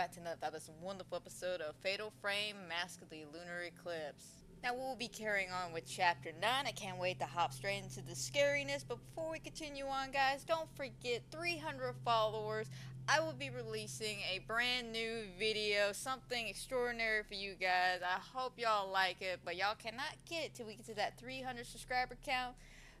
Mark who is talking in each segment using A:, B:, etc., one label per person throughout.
A: back to another this wonderful episode of Fatal Frame Mask of the Lunar Eclipse. Now we'll be carrying on with chapter 9. I can't wait to hop straight into the scariness, but before we continue on guys, don't forget 300 followers. I will be releasing a brand new video, something extraordinary for you guys. I hope y'all like it, but y'all cannot get it till we get to that 300 subscriber count.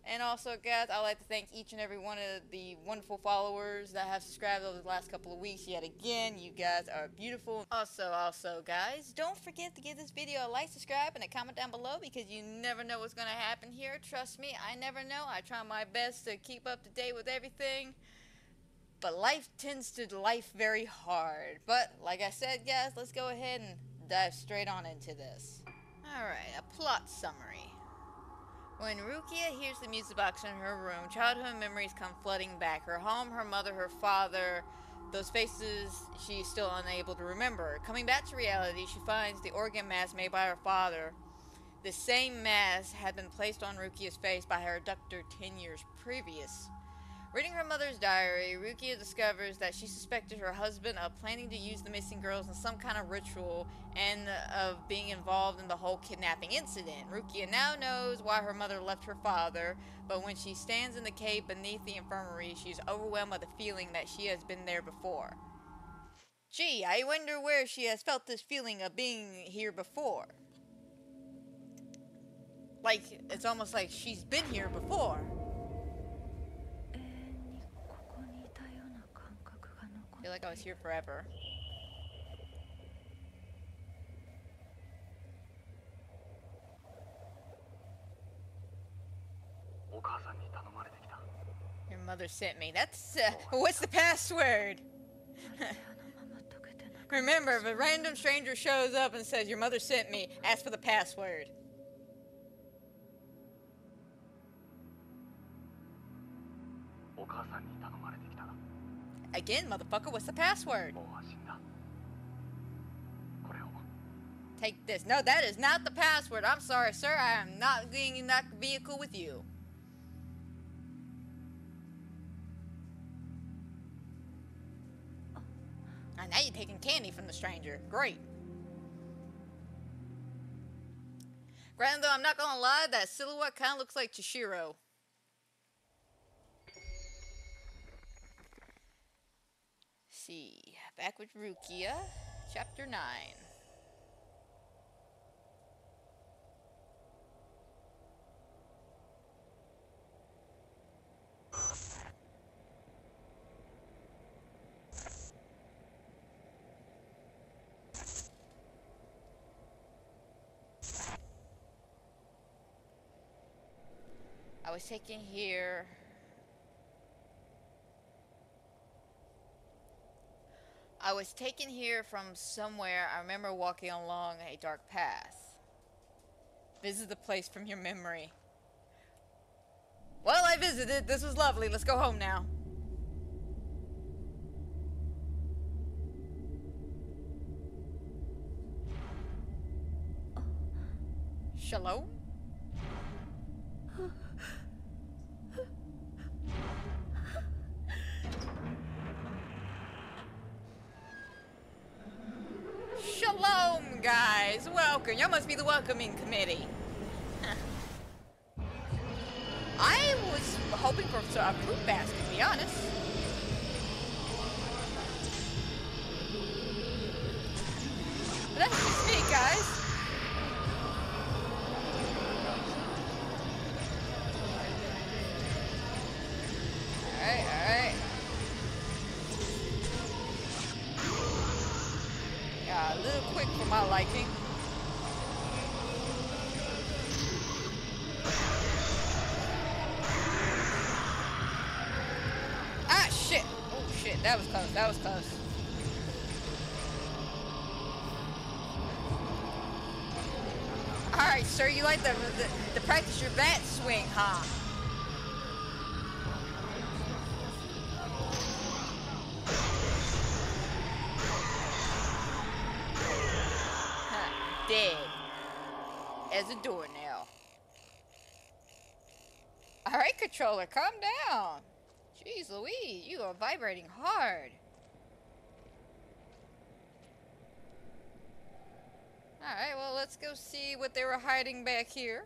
A: And also, guys, I'd like to thank each and every one of the wonderful followers that have subscribed over the last couple of weeks yet again. You guys are beautiful. Also, also, guys, don't forget to give this video a like, subscribe, and a comment down below because you never know what's going to happen here. Trust me, I never know. I try my best to keep up to date with everything. But life tends to life very hard. But, like I said, guys, let's go ahead and dive straight on into this. Alright, a plot summary. When Rukia hears the music box in her room, childhood memories come flooding back. Her home, her mother, her father, those faces she's still unable to remember. Coming back to reality, she finds the organ mask made by her father. The same mask had been placed on Rukia's face by her abductor 10 years previous. Reading her mother's diary, Rukia discovers that she suspected her husband of planning to use the missing girls in some kind of ritual and of being involved in the whole kidnapping incident. Rukia now knows why her mother left her father, but when she stands in the cave beneath the infirmary, she's overwhelmed by the feeling that she has been there before. Gee, I wonder where she has felt this feeling of being here before. Like, it's almost like she's been here before. I feel like I was here forever. Your mother sent me. That's, uh, what's the password? Remember, if a random stranger shows up and says, your mother sent me, ask for the password. Again, motherfucker, what's the password? Take this. No, that is not the password. I'm sorry, sir. I am not getting in that vehicle with you. And now you're taking candy from the stranger. Great. Granted, though, I'm not gonna lie, that silhouette kind of looks like Chishiro. See. Back with Rukia, chapter 9. I was taken here I was taken here from somewhere. I remember walking along a dark path. This is the place from your memory. Well, I visited. This was lovely. Let's go home now. Shalom? Y'all must be the welcoming committee. I was hoping for a fruit basket, to be honest. That's just me, guys. Alright, alright. Yeah, a little quick for my liking. That was close, that was close. Alright, sir, you like the, the, the practice your bat swing, huh? dead as a doornail. Alright, controller, calm down. Louis, you are vibrating hard. Alright, well, let's go see what they were hiding back here.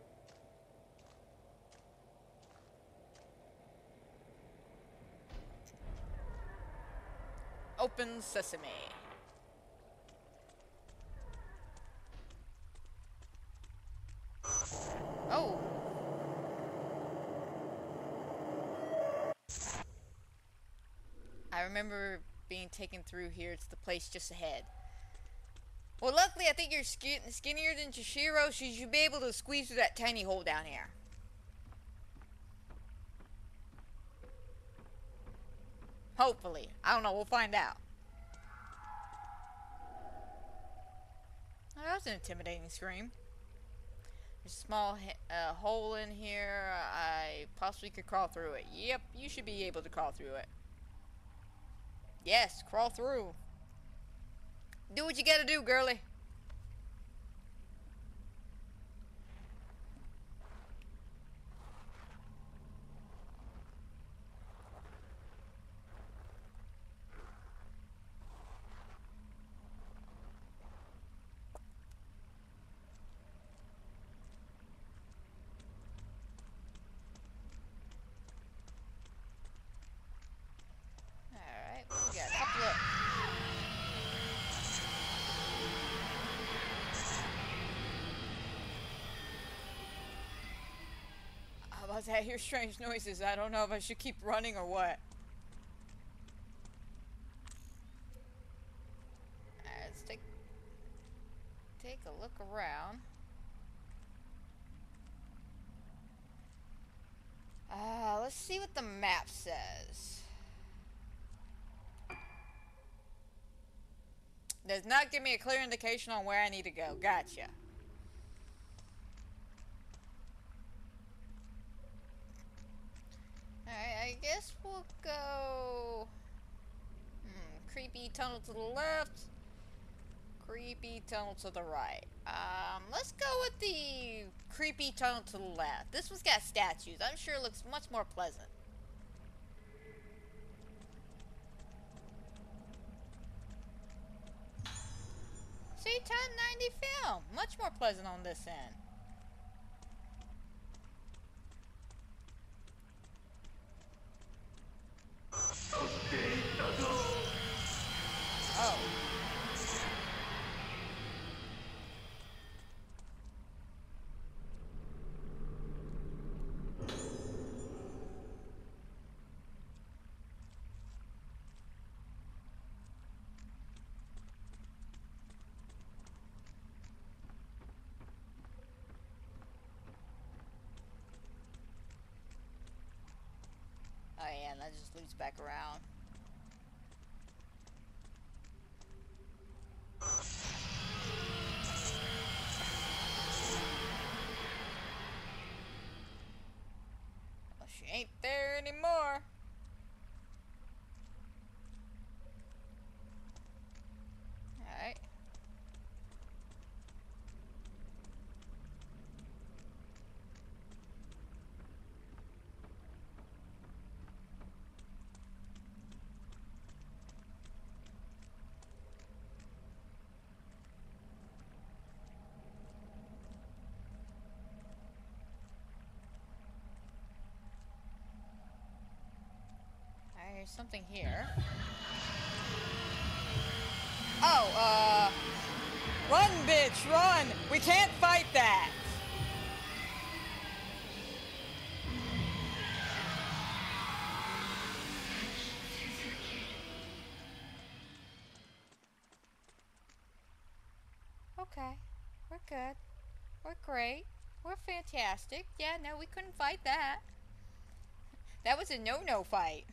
A: Open sesame. Taken through here. It's the place just ahead. Well, luckily, I think you're skin skinnier than Chishiro, so you should be able to squeeze through that tiny hole down here. Hopefully. I don't know. We'll find out. Oh, that was an intimidating scream. There's a small uh, hole in here. I possibly could crawl through it. Yep, you should be able to crawl through it. Yes, crawl through. Do what you gotta do, girly. Alright, we got a couple of... How about that? I hear strange noises. I don't know if I should keep running or what. Alright, let's take take a look around. Uh, let's see what the map says. Does not give me a clear indication on where I need to go. Gotcha. Alright, I guess we'll go... Hmm, creepy tunnel to the left. Creepy tunnel to the right. Um, let's go with the creepy tunnel to the left. This one's got statues. I'm sure it looks much more pleasant. See, 1090 film. Much more pleasant on this end. Oh. Oh yeah, and that just loops back around. Well, she ain't there anymore. Alright. Alright, there's something here. Oh, uh... Run, bitch, run! We can't fight that! Okay, we're good. We're great. We're fantastic. Yeah, no, we couldn't fight that. That was a no-no fight.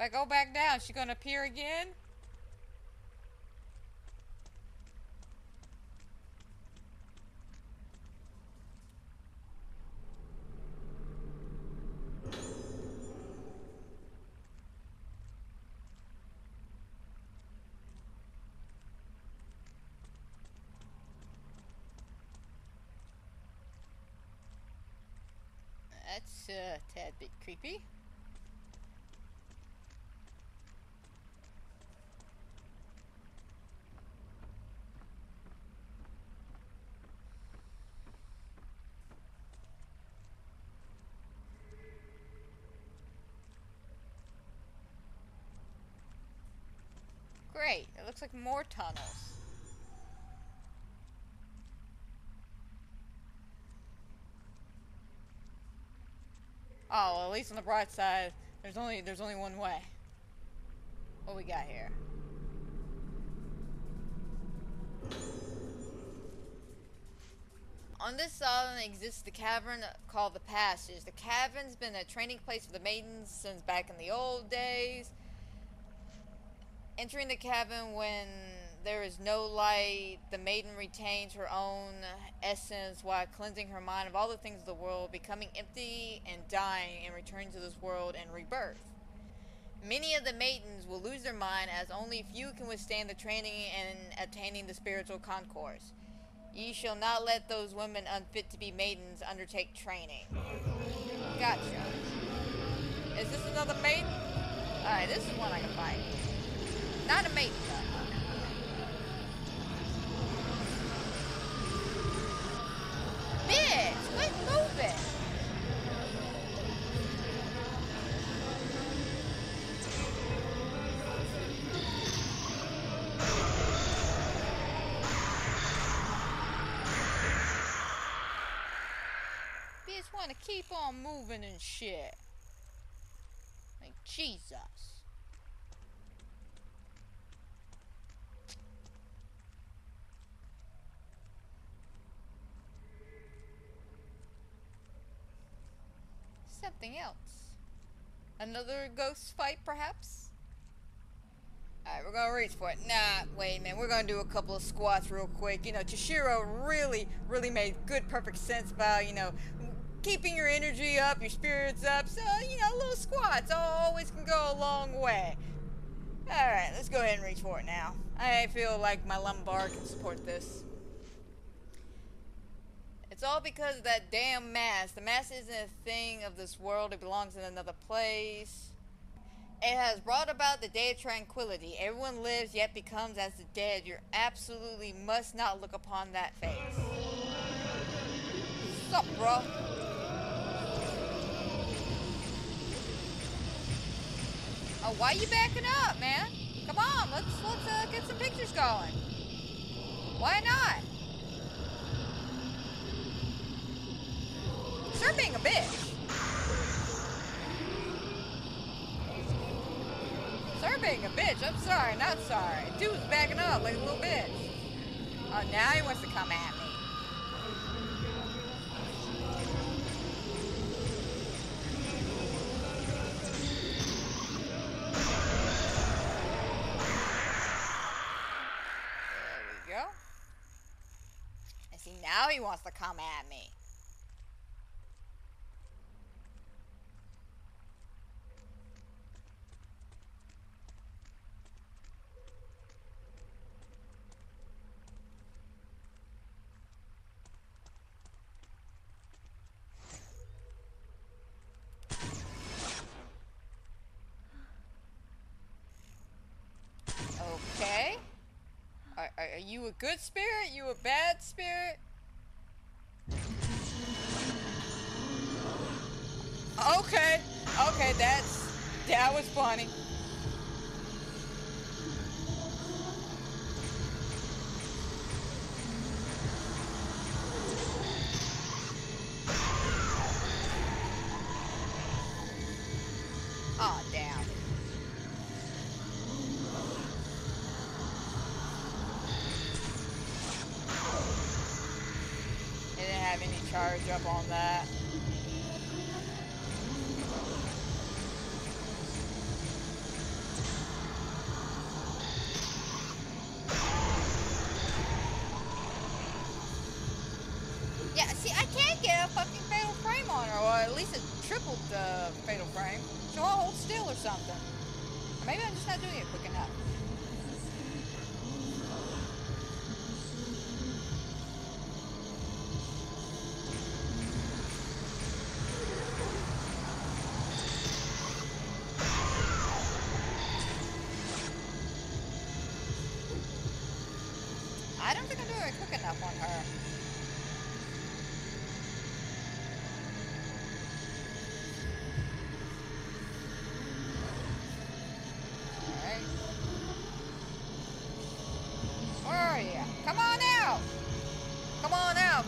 A: If I go back down, she gonna appear again? That's uh, a tad bit creepy. Looks like more tunnels. Oh, well, at least on the bright side, there's only there's only one way. What we got here? On this island exists the cavern called the Passage. The cavern's been a training place for the maidens since back in the old days. Entering the cavern when there is no light, the maiden retains her own essence while cleansing her mind of all the things of the world, becoming empty and dying and returning to this world and rebirth. Many of the maidens will lose their mind as only few can withstand the training and attaining the spiritual concourse. Ye shall not let those women unfit to be maidens undertake training. Gotcha. Is this another maiden? Alright, this is one I can fight. Not a though. Bitch, quit moving! Wanna keep on moving and shit. Like, Jesus. Something else. Another ghost fight, perhaps? Alright, we're gonna reach for it. Nah, wait a minute. We're gonna do a couple of squats real quick. You know, Chishiro really, really made good, perfect sense about, you know, keeping your energy up, your spirits up. So, you know, little squats always can go a long way. Alright, let's go ahead and reach for it now. I feel like my lumbar can support this. It's all because of that damn mask. The mask isn't a thing of this world, it belongs in another place. It has brought about the day of tranquility. Everyone lives yet becomes as the dead. You absolutely must not look upon that face. What's bro? Oh, why you backing up, man? Come on, let's let's uh, get some pictures going. Why not? Start being a bitch. Start being a bitch. I'm sorry, not sorry. Dude's backing up like a little bitch. Oh, now he wants to come at me. There we go. And see, now he wants to come at me. Okay. Are, are, are you a good spirit? You a bad spirit? Okay. Okay, that's that was funny. Have any charge up on that.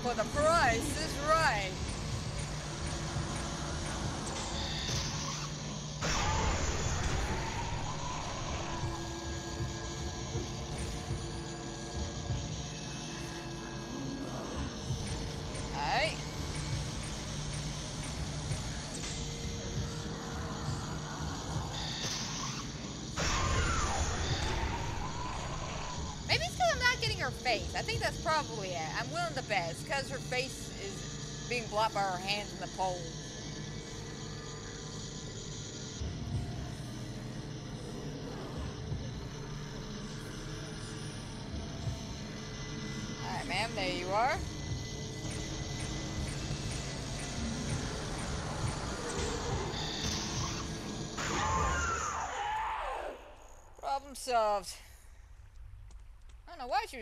A: for the price is right. Face. I think that's probably it. I'm willing to bet. Because her face is being blocked by her hands in the pole.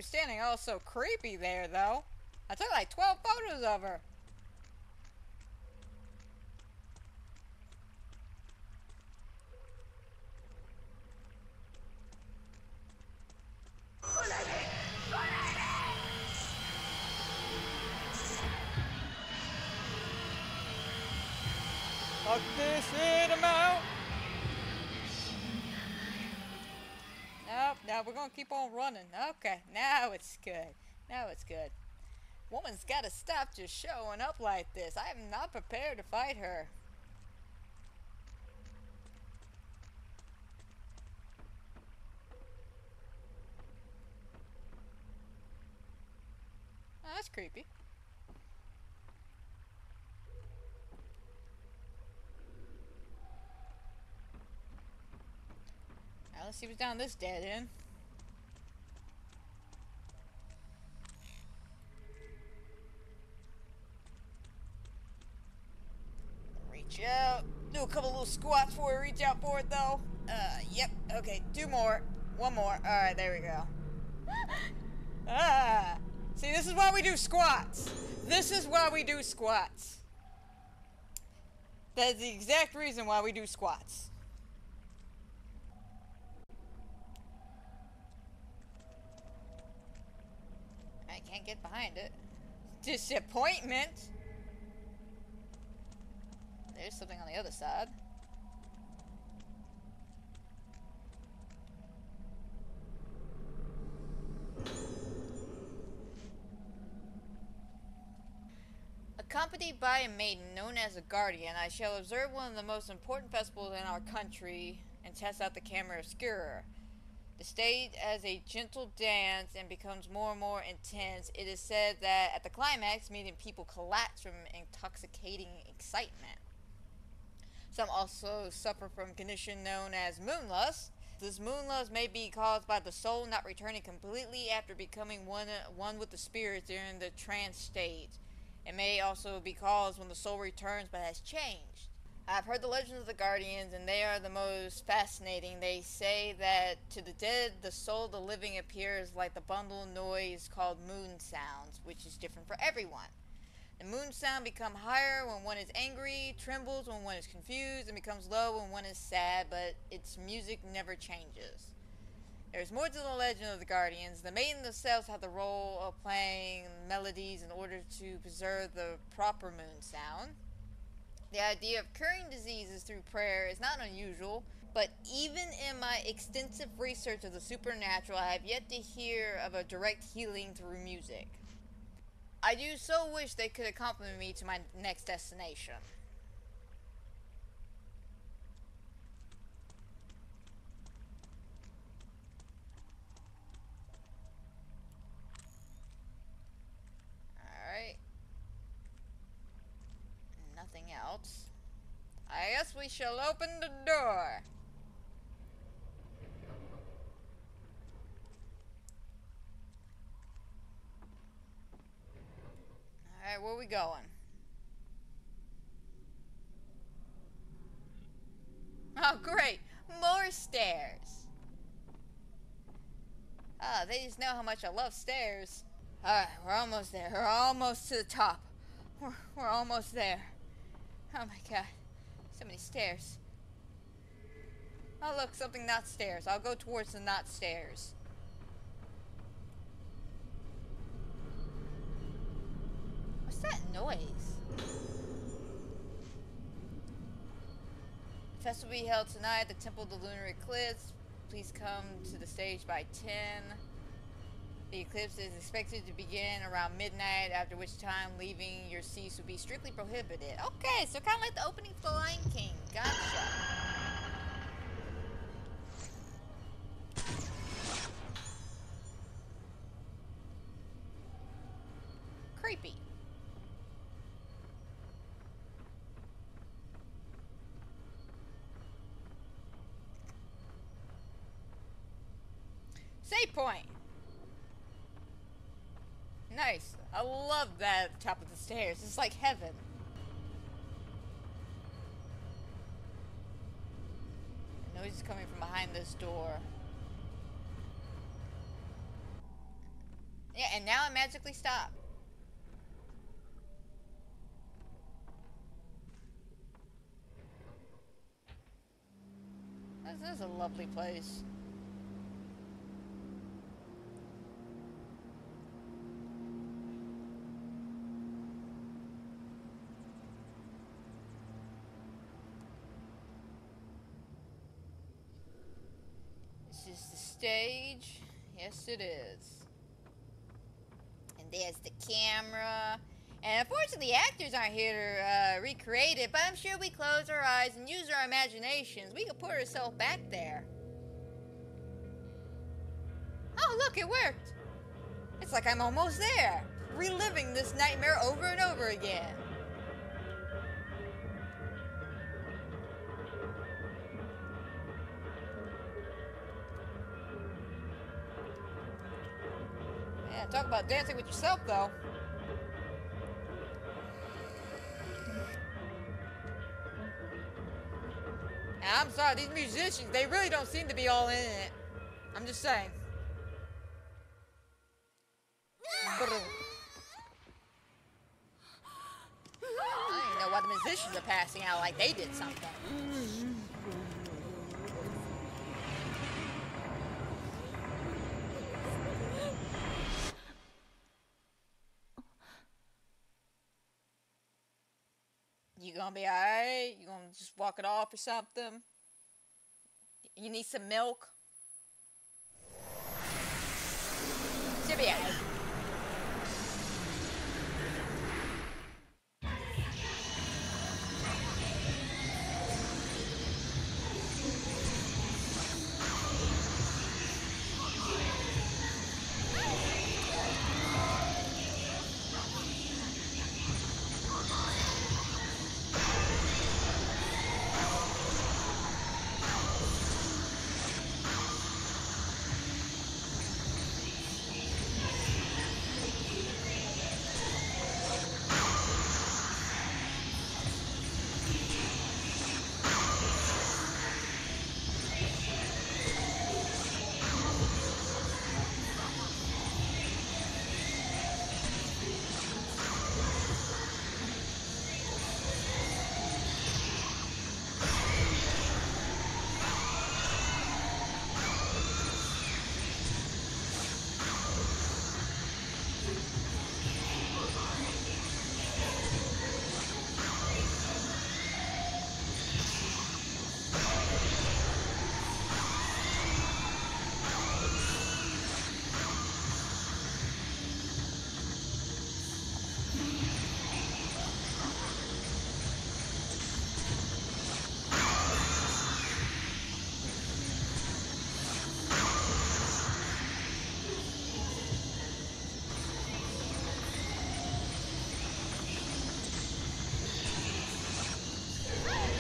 A: Was standing all so creepy there, though. I took like 12 photos of her. Keep on running. Okay, now it's good. Now it's good. Woman's gotta stop just showing up like this. I am not prepared to fight her. Oh, that's creepy. Now let's see what's down this dead end. Reach out. Do a couple little squats before we reach out for it, though. Uh, yep. Okay, two more. One more. Alright, there we go. ah! See, this is why we do squats. This is why we do squats. That is the exact reason why we do squats. I can't get behind it. Disappointment! There's something on the other side. Accompanied by a maiden known as a guardian, I shall observe one of the most important festivals in our country and test out the camera obscura. The stage has a gentle dance and becomes more and more intense. It is said that at the climax, meeting people collapse from intoxicating excitement. Some also suffer from a condition known as moonlust. This moonlust may be caused by the soul not returning completely after becoming one, one with the spirit during the trance state. It may also be caused when the soul returns but has changed. I've heard the legends of the Guardians, and they are the most fascinating. They say that to the dead, the soul of the living appears like the bundle of noise called moon sounds, which is different for everyone. The moon sound becomes higher when one is angry, trembles when one is confused, and becomes low when one is sad, but its music never changes. There's more to the legend of the Guardians. The maiden themselves have the role of playing melodies in order to preserve the proper moon sound. The idea of curing diseases through prayer is not unusual, but even in my extensive research of the supernatural, I have yet to hear of a direct healing through music. I do so wish they could accompany me to my next destination. Alright. Nothing else. I guess we shall open the door. Alright, where we going? Oh, great! More stairs! Ah, they just know how much I love stairs. Alright, we're almost there. We're almost to the top. We're, we're almost there. Oh my god. So many stairs. Oh look, something not stairs. I'll go towards the not stairs. That noise? The festival will be held tonight at the Temple of the Lunar Eclipse. Please come to the stage by 10. The eclipse is expected to begin around midnight, after which time leaving your seats will be strictly prohibited. Okay, so kind of like the opening for Lion King. Gotcha. creepy. Point. Nice. I love that top of the stairs. It's like heaven. Noise is coming from behind this door. Yeah, and now it magically stopped. This is a lovely place. This is the stage. Yes, it is. And there's the camera. And unfortunately, actors aren't here to uh, recreate it, but I'm sure we close our eyes and use our imaginations. We could put ourselves back there. Oh, look, it worked. It's like I'm almost there, reliving this nightmare over and over again. Talk about dancing with yourself, though. I'm sorry, these musicians, they really don't seem to be all in it. I'm just saying. I don't know why the musicians are passing out like they did something. You gonna be alright? You gonna just walk it off or something? You need some milk? Should be alright.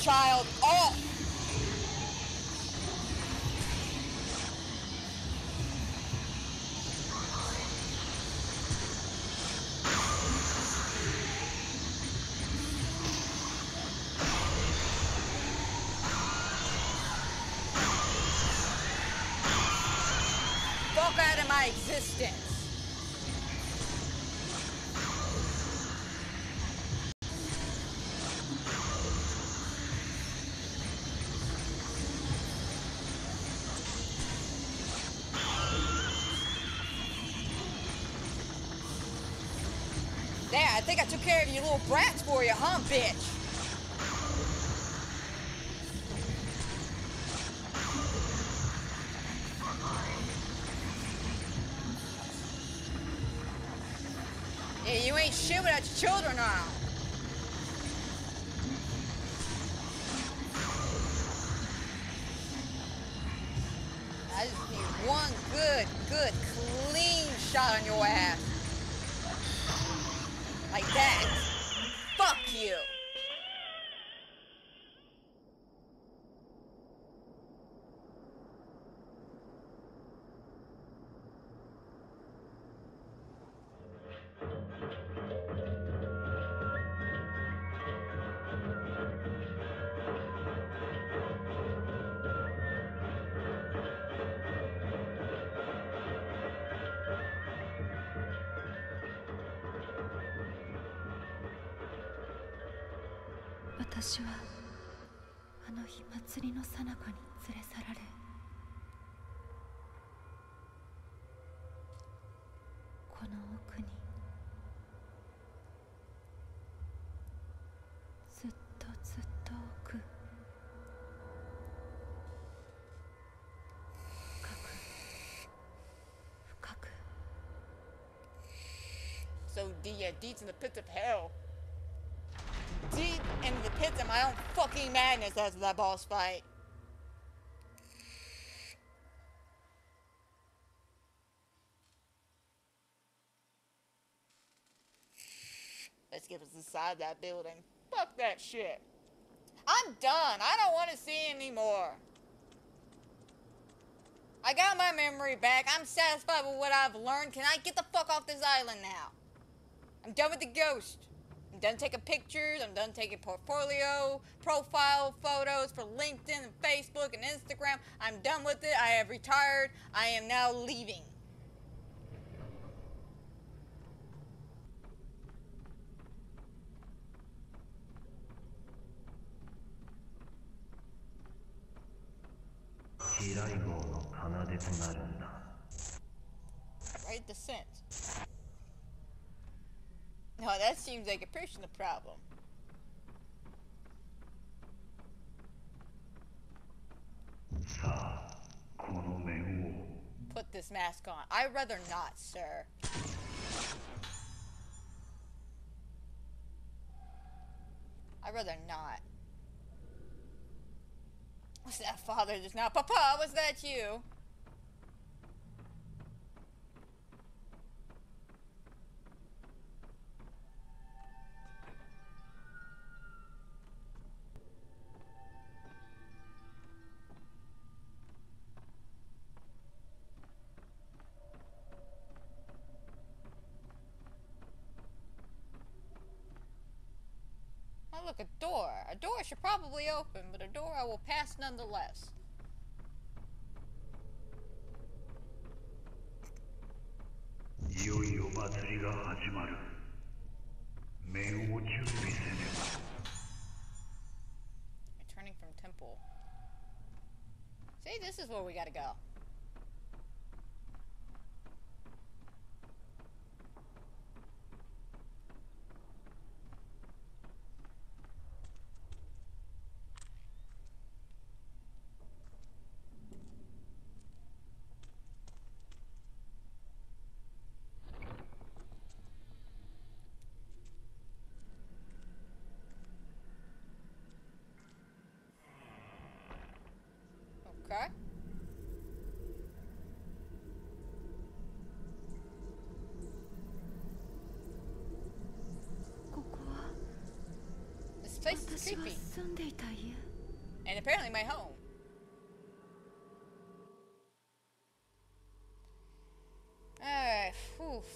A: Child, off! Think I took care of your little brats for you, huh, bitch? Yeah, you ain't shit without your children around.
B: 私はあの日祭りの最中に連れ去られこの奥にずっとずっと奥深く深く
A: So yeah, Deed's in the pits of hell. Deep in the pits of my own fucking madness after that boss fight. Let's get us inside that building. Fuck that shit. I'm done. I don't want to see anymore. I got my memory back. I'm satisfied with what I've learned. Can I get the fuck off this island now? I'm done with the ghost. I'm done taking pictures. I'm done taking portfolio, profile photos for LinkedIn and Facebook and Instagram. I'm done with it. I have retired. I am now leaving. Right descent. No, that seems like a personal problem. Put this mask on. I'd rather not, sir. I'd rather not. Was that father just now? Papa, was that you? look, a door. A door should probably open, but a door I will pass nonetheless. Returning from temple. See, this is where we gotta go.
B: place is
A: creepy. And apparently my home. Alright,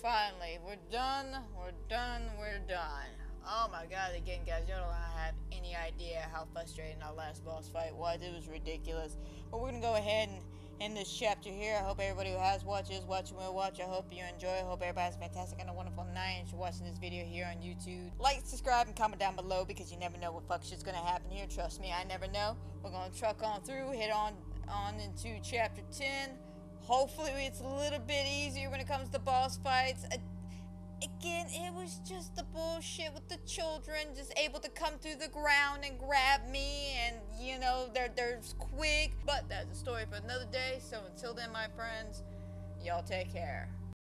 A: finally. We're done, we're done, we're done. Oh my god, again guys, you don't have any idea how frustrating our last boss fight was. It was ridiculous. But we're gonna go ahead and end this chapter here. I hope everybody who has watched is watching will watch. I hope you enjoy. I hope everybody has a fantastic and a wonderful night. And you're watching this video here on YouTube, like, subscribe, and comment down below because you never know what fuck shit's gonna happen here. Trust me, I never know. We're gonna truck on through, hit on on into chapter 10. Hopefully, it's a little bit easier when it comes to boss fights. Again, it was just the bullshit with the children just able to come through the ground and grab me, and you know they're they're quick. But that's a story for another day. So until then, my friends, y'all take care.